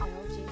LG